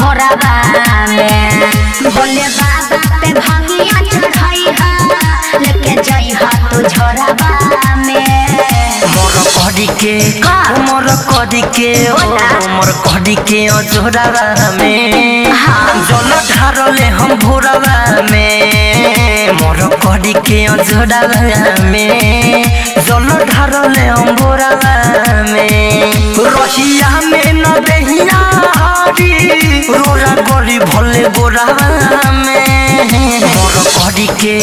भोरबा में भोले बाबा पे भंगिया चढ़ाई हा लेके जाई हा तू झोरबा में मोर कड़ी के? मोर कड़ी के ओ मोर कड़ी के अजोरावा में हाँ। जल ढारले हम भोरावा में मोर कड़ी के अजोरावा में जल ढारले हम भोरावा में रहिया में न देहिया गली भले गोरावा में मोर के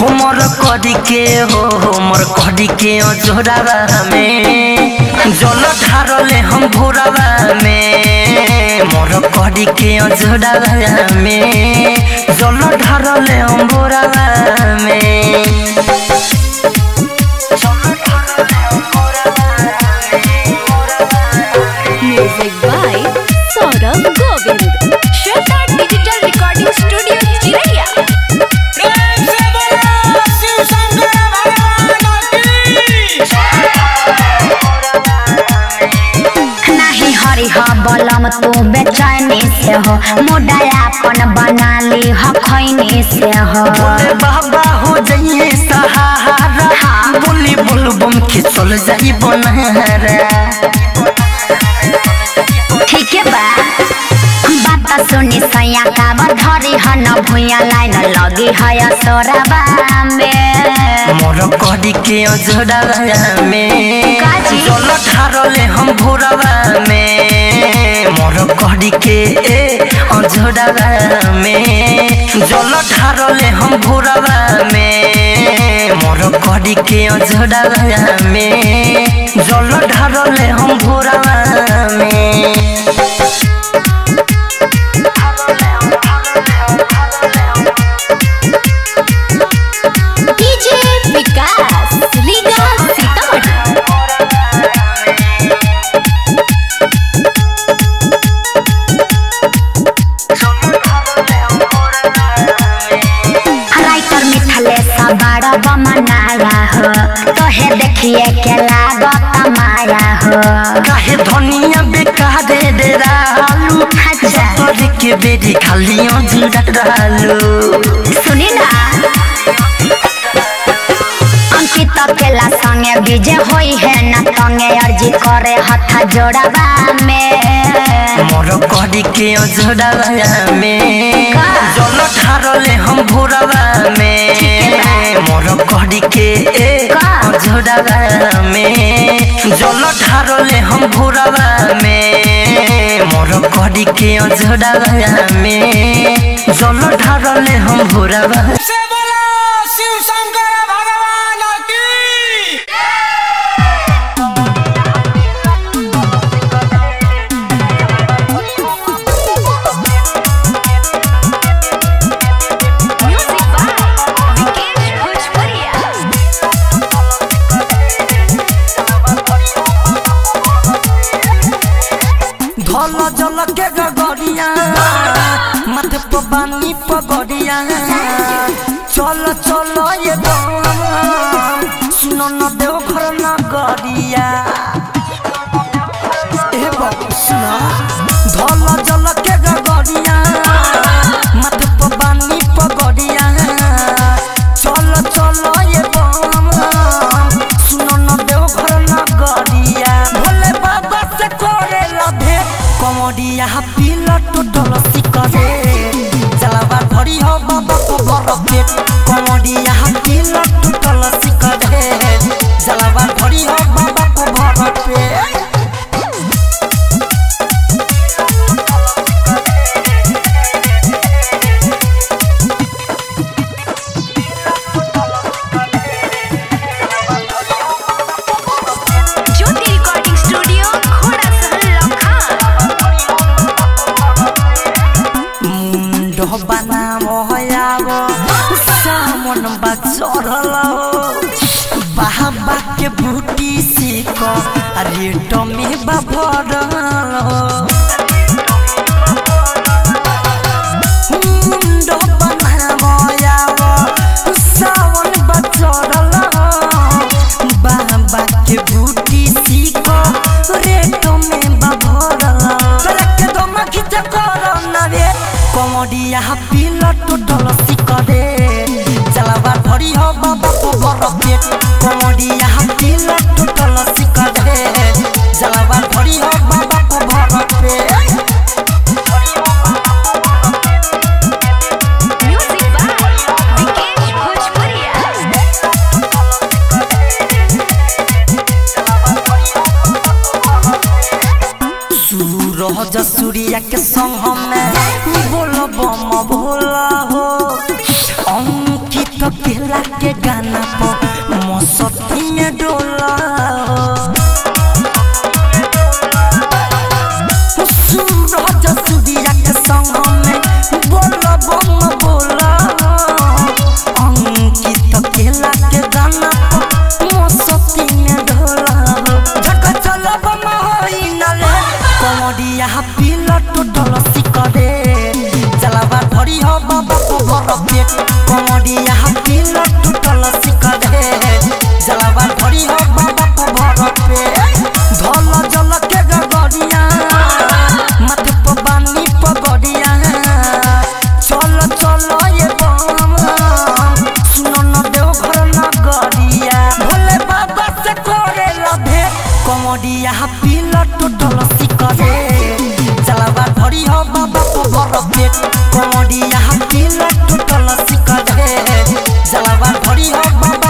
हो मोर कड़ी के हो हो मोर कड़ी के अजोरावा में जल ढारले हम भोरावा में मोर कड़ी के अजोरावा में जल ढारले हम भोरावा में तू बेचैनी से हो मुडायापन बना ली ह खैनी से हो बाबा हो जाइए सहारा बोली बोल बम के चल जाई बनहरा ठीक है बा। बात सुनी सैया का धरी ह न भुइया लाइन लगी है सोराबा में। मोर कड़ी के अजोड़ा में। काजी? जल ढारले हम भोरवा में मोर कड़ी के अजोड़ा में जल ढारले हम भोरवा में मोर कड़ी के अजोड़ा में जल ढारले हम भोरवा सबाड़ बमनाया हो तोहे देखिए के लागत माया हो कहे धनिया बेकार दे अच्छा। जतर के बेरी खाली जुड़त रहलू। सुनी ना संगे विजय होई है न तंगे अर्जी करे हथा जोड़ाबा में मोर कड़ी के अजोड़ा में का? जल ढारले हम भोरवा में मोर कड़ी के का? अजोड़ा में जल ढारले हम भोरवा में मोर कड़ी के अजोड़ा में जल ढारले हम भोरवा धल जल के गगरिया मत पर बानी पगड़िया चल चल ये सुनो न देव घर न गरिया कमरिया पिलट चढ़ल बाबा के बूटी से रेट में बा संग हमने बोलो बम भोला कमरिया पिल टूटल सिकरे जलावा धरी हो बाबा भर पेट कमरिया पिल टूटल सिकरे जलावा धरी हो बाबा भर पेट धल जल के गगरिया माथे पर बानी पगड़िया चल चल ये बम सुनो न देव घर नगरिया भोले बाबा से करे लभे कमरिया पिल टूटल सिकरे भरी हो बाबा को भर पेट कमोडिया हाथी लट्टू तलसी करे जलवा भरी हो बाबा